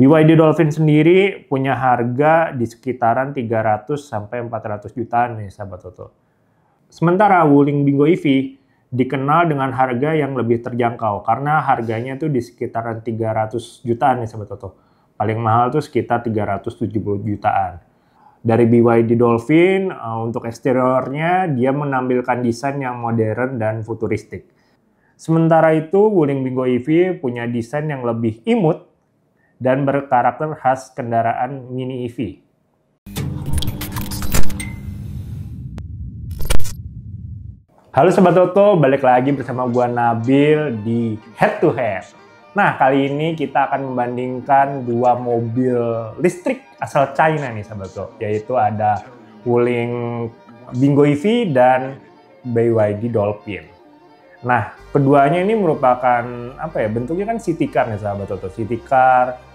BYD Dolphin sendiri punya harga di sekitaran 300 sampai 400 jutaan nih sahabat Toto. Sementara Wuling Bingo EV dikenal dengan harga yang lebih terjangkau karena harganya tuh di sekitaran 300 jutaan nih sahabat Toto. Paling mahal tuh sekitar 370 jutaan. Dari BYD Dolphin uh, untuk eksteriornya dia menampilkan desain yang modern dan futuristik. Sementara itu Wuling Bingo EV punya desain yang lebih imut dan berkarakter khas kendaraan mini EV. Halo Sobat Toto, balik lagi bersama gua Nabil di Head to Head. Nah, kali ini kita akan membandingkan dua mobil listrik asal China nih Sobat Toto, yaitu ada Wuling Bingo EV dan BYD Dolphin. Nah, keduanya ini merupakan apa ya? Bentuknya kan city car nih sahabat Toto. City car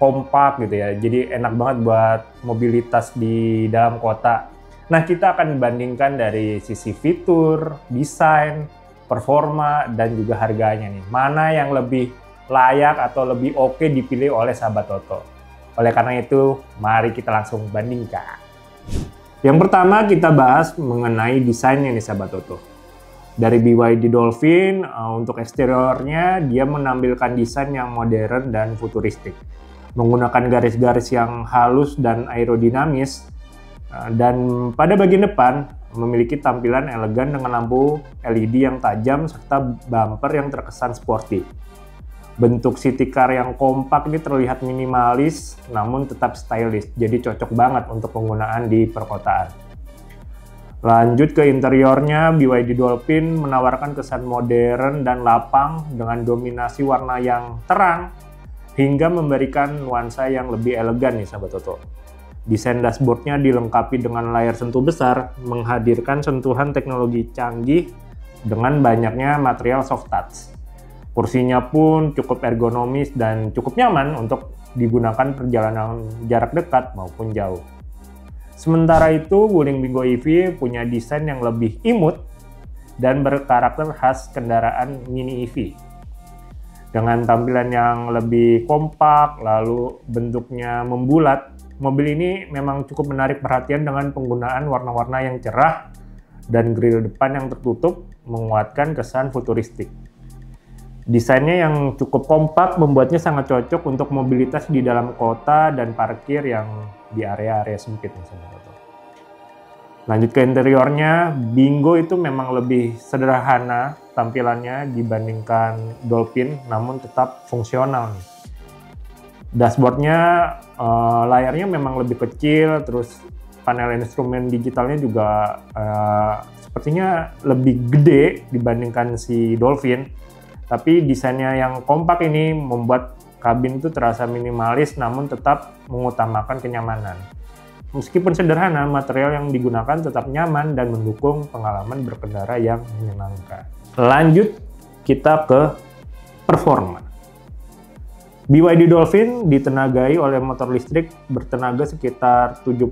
kompak gitu ya. Jadi enak banget buat mobilitas di dalam kota. Nah, kita akan bandingkan dari sisi fitur, desain, performa, dan juga harganya nih. Mana yang lebih layak atau lebih oke dipilih oleh sahabat Toto. Oleh karena itu, mari kita langsung bandingkan. Yang pertama kita bahas mengenai desainnya nih sahabat Toto. Dari BYD Dolphin, uh, untuk eksteriornya dia menampilkan desain yang modern dan futuristik. Menggunakan garis-garis yang halus dan aerodinamis, uh, dan pada bagian depan memiliki tampilan elegan dengan lampu LED yang tajam serta bumper yang terkesan sporty. Bentuk city car yang kompak ini terlihat minimalis namun tetap stylish, jadi cocok banget untuk penggunaan di perkotaan. Lanjut ke interiornya, BYD Dolphin menawarkan kesan modern dan lapang dengan dominasi warna yang terang hingga memberikan nuansa yang lebih elegan nih sahabat Toto. Desain dashboardnya dilengkapi dengan layar sentuh besar, menghadirkan sentuhan teknologi canggih dengan banyaknya material soft touch. Kursinya pun cukup ergonomis dan cukup nyaman untuk digunakan perjalanan jarak dekat maupun jauh. Sementara itu, Wuling Bingo EV punya desain yang lebih imut dan berkarakter khas kendaraan mini EV. Dengan tampilan yang lebih kompak, lalu bentuknya membulat, mobil ini memang cukup menarik perhatian dengan penggunaan warna-warna yang cerah dan grill depan yang tertutup menguatkan kesan futuristik. Desainnya yang cukup kompak membuatnya sangat cocok untuk mobilitas di dalam kota dan parkir yang di area-area sempit misalnya. Lanjut ke interiornya, Bingo itu memang lebih sederhana tampilannya dibandingkan Dolphin, namun tetap fungsional. Dashboardnya, uh, layarnya memang lebih kecil, terus panel instrumen digitalnya juga uh, sepertinya lebih gede dibandingkan si Dolphin. Tapi desainnya yang kompak ini membuat kabin itu terasa minimalis namun tetap mengutamakan kenyamanan. Meskipun sederhana, material yang digunakan tetap nyaman dan mendukung pengalaman berkendara yang menyenangkan. Lanjut kita ke performa. BYD Dolphin ditenagai oleh motor listrik bertenaga sekitar 70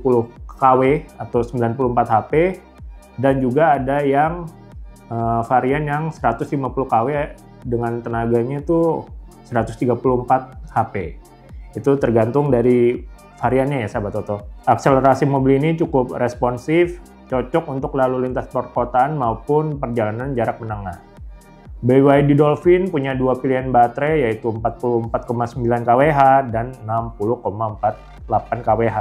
kW atau 94 HP dan juga ada yang uh, varian yang 150 kW dengan tenaganya itu 134 HP. Itu tergantung dari variannya ya sahabat Toto. Akselerasi mobil ini cukup responsif, cocok untuk lalu lintas perkotaan maupun perjalanan jarak menengah. BYD Dolphin punya dua pilihan baterai yaitu 44,9 kWh dan 60,48 kWh.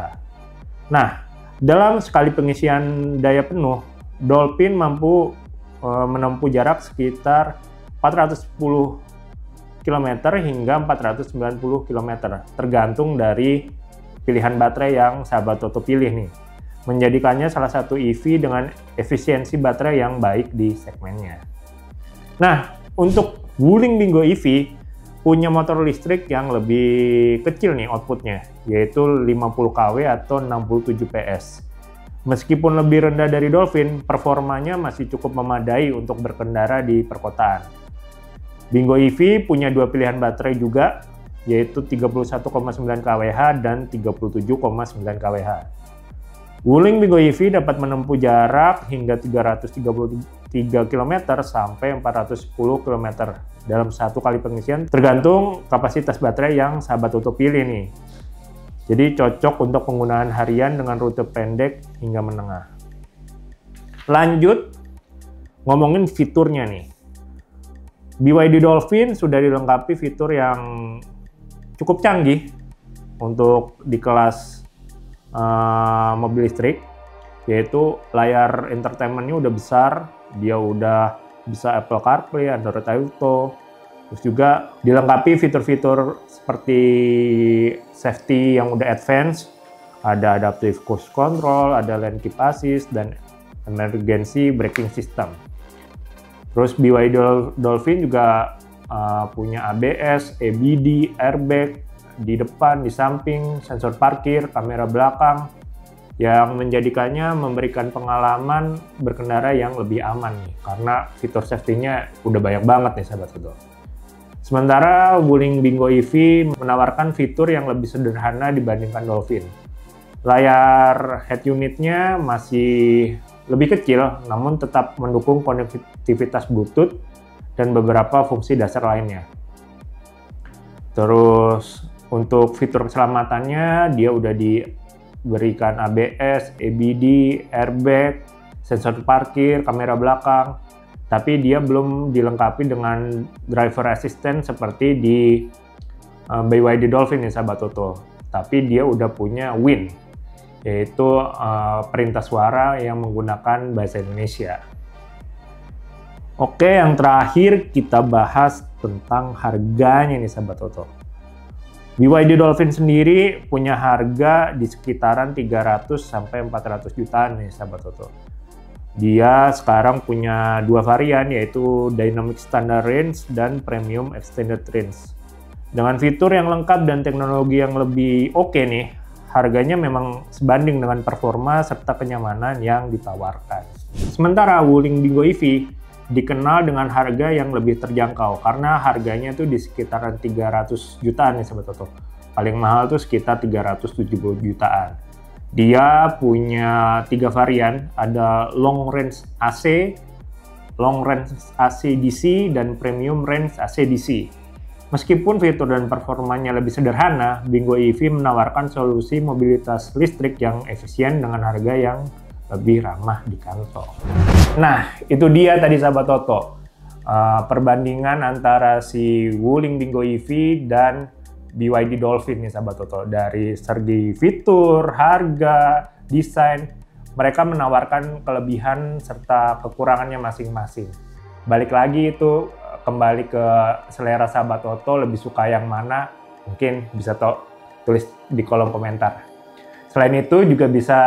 Nah, dalam sekali pengisian daya penuh, Dolphin mampu e, menempuh jarak sekitar 410 km hingga 490 km, tergantung dari pilihan baterai yang sahabat Toto pilih nih. Menjadikannya salah satu EV dengan efisiensi baterai yang baik di segmennya. Nah, untuk Wuling Bingo EV punya motor listrik yang lebih kecil nih outputnya, yaitu 50 kW atau 67 PS. Meskipun lebih rendah dari Dolphin, performanya masih cukup memadai untuk berkendara di perkotaan. Bingo EV punya dua pilihan baterai juga, yaitu 31,9 kWh dan 37,9 kWh. Wuling Bingo EV dapat menempuh jarak hingga 333 km sampai 410 km dalam satu kali pengisian tergantung kapasitas baterai yang sahabat Toto pilih nih. Jadi cocok untuk penggunaan harian dengan rute pendek hingga menengah. Lanjut ngomongin fiturnya nih. BYD Dolphin sudah dilengkapi fitur yang cukup canggih untuk di kelas uh, mobil listrik, yaitu layar entertainmentnya udah besar, dia udah bisa Apple CarPlay, Android Auto, terus juga dilengkapi fitur-fitur seperti safety yang udah advance, ada adaptive cruise control, ada lane keep assist, dan emergency braking system. Terus BYD Dolphin juga uh, punya ABS, EBD, airbag di depan, di samping, sensor parkir, kamera belakang, yang menjadikannya memberikan pengalaman berkendara yang lebih aman nih karena fitur safety-nya udah banyak banget nih sahabat sedot. Sementara Wuling Bingo EV menawarkan fitur yang lebih sederhana dibandingkan Dolphin. Layar head unitnya masih lebih kecil namun tetap mendukung konektivitas Bluetooth dan beberapa fungsi dasar lainnya. Terus untuk fitur keselamatannya dia udah di berikan ABS, EBD, airbag, sensor parkir, kamera belakang, tapi dia belum dilengkapi dengan driver assistant seperti di eh, BYD Dolphin ya sahabat Toto. Tapi dia udah punya WIN, yaitu uh, perintah suara yang menggunakan bahasa Indonesia. Oke, yang terakhir kita bahas tentang harganya nih sahabat Toto. BYD Dolphin sendiri punya harga di sekitaran 300 sampai 400 jutaan nih sahabat Toto. Dia sekarang punya dua varian yaitu Dynamic Standard Range dan Premium Extended Range. Dengan fitur yang lengkap dan teknologi yang lebih oke okay nih, harganya memang sebanding dengan performa serta kenyamanan yang ditawarkan. Sementara Wuling Bingo EV dikenal dengan harga yang lebih terjangkau karena harganya tuh di sekitaran 300 jutaan nih sobat Toto. Paling mahal tuh sekitar 370 jutaan. Dia punya tiga varian, ada long range AC, long range AC DC, dan premium range AC DC. Meskipun fitur dan performanya lebih sederhana, Bingo EV menawarkan solusi mobilitas listrik yang efisien dengan harga yang lebih ramah di kantong. Nah, itu dia tadi sahabat Toto. Uh, perbandingan antara si Wuling Dingo EV dan BYD Dolphin nih sahabat Toto. Dari segi fitur, harga, desain, mereka menawarkan kelebihan serta kekurangannya masing-masing. Balik lagi itu kembali ke selera sahabat Toto lebih suka yang mana mungkin bisa to tulis di kolom komentar. Selain itu juga bisa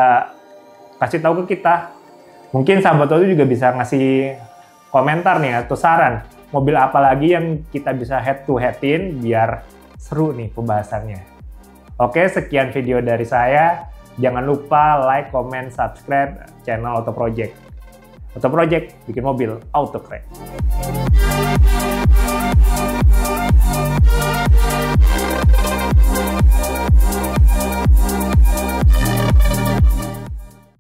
kasih tahu ke kita. Mungkin sahabat itu juga bisa ngasih komentar nih atau saran mobil apa lagi yang kita bisa head to headin biar seru nih pembahasannya. Oke, sekian video dari saya. Jangan lupa like, comment, subscribe channel Auto Project. Auto Project bikin mobil auto keren.